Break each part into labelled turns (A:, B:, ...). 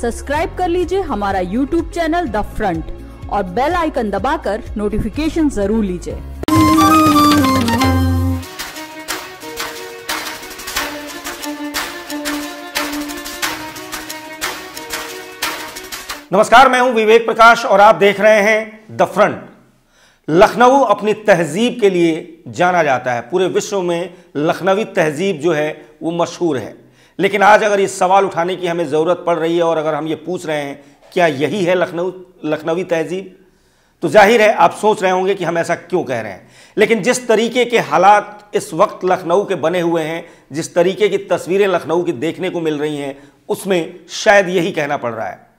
A: Subscribe कर लीजिए हमारा यूट्यूब चैनल द फ्रंट और बेल आइकन दबाकर नोटिफिकेशन ज़रूर लीजिए।
B: नमस्कार, मैं हूँ विवेक प्रकाश और आप देख रहे हैं द फ्रंट। लखनऊ अपनी तहजीब के लिए जाना जाता है। पूरे विश्व में लखनवी तहजीब जो है, वो मशहूर है। लेकिन आज अगर ये सवाल उठाने की हमें ज़रूरत पड़ रही है और अगर हम ये पूछ रहे हैं, क्या यही है लखनऊ, लखनवी तहजीब? तो ज़ाहिर है, आप सोच रहे होंगे कि हम ऐसा क्यों कह रहे हैं। लेकिन जिस तरीके के हालात इस वक्त लखनऊ के बने हुए हैं, जिस तरीके की तस्वीरें लखनऊ की देखने को मिल रही हैं, उसमें शायद यही कहना पड़ रहा है।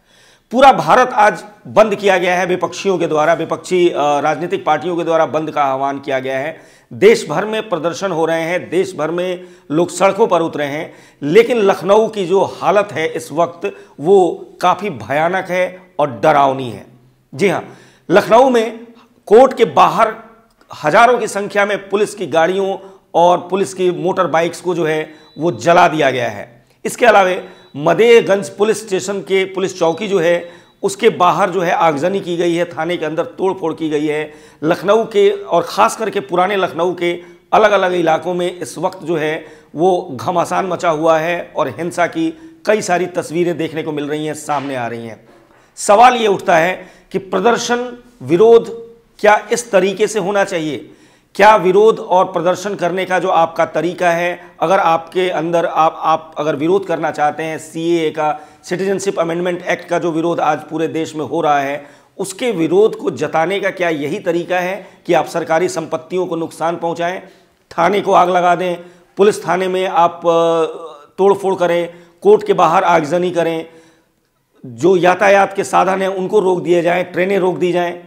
B: पूरा भारत आज बंद किया गया है, विपक्षियों के द्वारा, विपक्षी राजनीतिक पार्टियों के द्वारा बंद का आह्वान किया गया है। देश भर में प्रदर्शन हो रहे हैं देश भर में लोग सड़कों पर उतरे हैं, लेकिन लखनऊ की जो हालत है इस वक्त, वो काफ़ी भयानक है और डरावनी है। जी हाँ लखनऊ में कोर्ट के बाहर हज़ारों की संख्या में पुलिस की गाड़ियों और पुलिस की मोटर बाइक्स को जो है, वो जला दिया गया है। इसके अलावा मदेगंज पुलिस स्टेशन के पुलिस चौकी जो है, उसके बाहर जो है आगजनी की गई है, थाने के अंदर तोड़ फोड़ की गई है। लखनऊ के और ख़ास करके पुराने लखनऊ के अलग अलग इलाकों में इस वक्त जो है, वो घमासान मचा हुआ है और हिंसा की कई सारी तस्वीरें देखने को मिल रही हैं, सामने आ रही हैं। सवाल ये उठता है कि प्रदर्शन विरोध क्या इस तरीके से होना चाहिए? क्या विरोध और प्रदर्शन करने का जो आपका तरीका है, अगर आपके अंदर आप आप अगर विरोध करना चाहते हैं सी का सिटीजनशिप अमेंडमेंट एक्ट का जो विरोध आज पूरे देश में हो रहा है, उसके विरोध को जताने का क्या यही तरीका है कि आप सरकारी संपत्तियों को नुकसान पहुंचाएँ, थाने को आग लगा दें, पुलिस थाने में आप तोड़फोड़ करें, कोर्ट के बाहर आगजनी करें, जो यातायात के साधन हैं उनको रोक दिए जाएँ, ट्रेनें रोक दी जाएँ।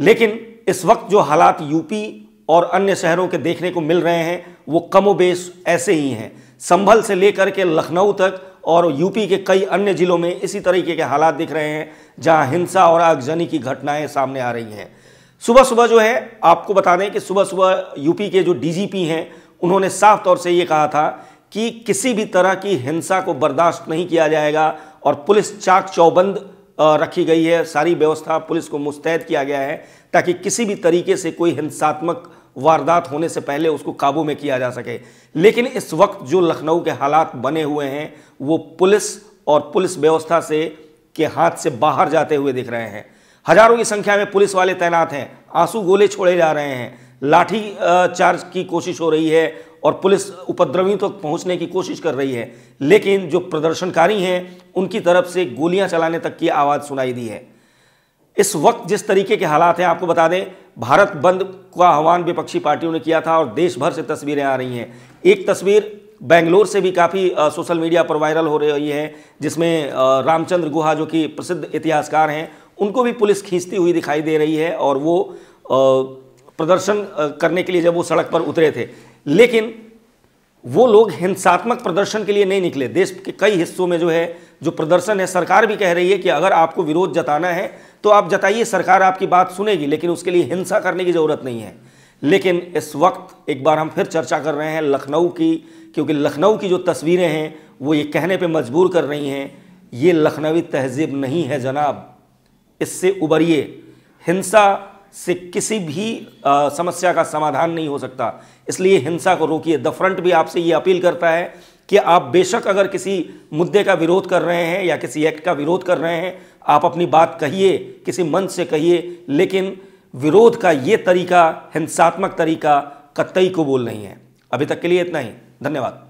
B: लेकिन इस वक्त जो हालात यूपी और अन्य शहरों के देखने को मिल रहे हैं, वो कमोबेश ऐसे ही हैं। संभल से लेकर के लखनऊ तक और यूपी के कई अन्य जिलों में इसी तरीके के हालात दिख रहे हैं, जहाँ हिंसा और आगजनी की घटनाएँ सामने आ रही हैं। सुबह सुबह जो है, आपको बता दें कि सुबह सुबह यूपी के जो डीजीपी हैं, उन्होंने साफ़ तौर से ये कहा था कि किसी भी तरह की हिंसा को बर्दाश्त नहीं किया जाएगा और पुलिस चाक चौबंद रखी गई है। सारी व्यवस्था पुलिस को मुस्तैद किया गया है ताकि किसी भी तरीके से कोई हिंसात्मक वारदात होने से पहले उसको काबू में किया जा सके। लेकिन इस वक्त जो लखनऊ के हालात बने हुए हैं, वो पुलिस और पुलिस व्यवस्था से के हाथ से बाहर जाते हुए दिख रहे हैं। हज़ारों की संख्या में पुलिस वाले तैनात हैं। आँसू गोले छोड़े जा रहे हैं। लाठी चार्ज की कोशिश हो रही है और पुलिस उपद्रवियों तक तो पहुँचने की कोशिश कर रही है। लेकिन जो प्रदर्शनकारी हैं, उनकी तरफ़ से गोलियाँ चलाने तक की आवाज़ सुनाई दी है। इस वक्त जिस तरीके के हालात हैं, आपको बता दें, भारत बंद का आह्वान विपक्षी पार्टियों ने किया था और देश भर से तस्वीरें आ रही हैं। एक तस्वीर बेंगलोर से भी काफ़ी सोशल मीडिया पर वायरल हो रही है, जिसमें रामचंद्र गुहा, जो कि प्रसिद्ध इतिहासकार हैं, उनको भी पुलिस खींचती हुई दिखाई दे रही है और वो प्रदर्शन करने के लिए जब वो सड़क पर उतरे थे। लेकिन वो लोग हिंसात्मक प्रदर्शन के लिए नहीं निकले। देश के कई हिस्सों में जो है, जो प्रदर्शन है, सरकार भी कह रही है कि अगर आपको विरोध जताना है तो आप जताइए, सरकार आपकी बात सुनेगी, लेकिन उसके लिए हिंसा करने की ज़रूरत नहीं है। लेकिन इस वक्त एक बार हम फिर चर्चा कर रहे हैं लखनऊ की, क्योंकि लखनऊ की जो तस्वीरें हैं, वो ये कहने पे मजबूर कर रही हैं, ये लखनवी तहजीब नहीं है जनाब। इससे उबरिए। हिंसा से किसी भी आ, समस्या का समाधान नहीं हो सकता। इसलिए हिंसा को रोकिए। द फ्रंट भी आपसे ये अपील करता है कि आप बेशक अगर किसी मुद्दे का विरोध कर रहे हैं या किसी एक्ट का विरोध कर रहे हैं आप अपनी बात कहिए किसी मंच से कहिए लेकिन विरोध का ये तरीका हिंसात्मक तरीका कतई को बोल नहीं है। अभी तक के लिए इतना ही। धन्यवाद।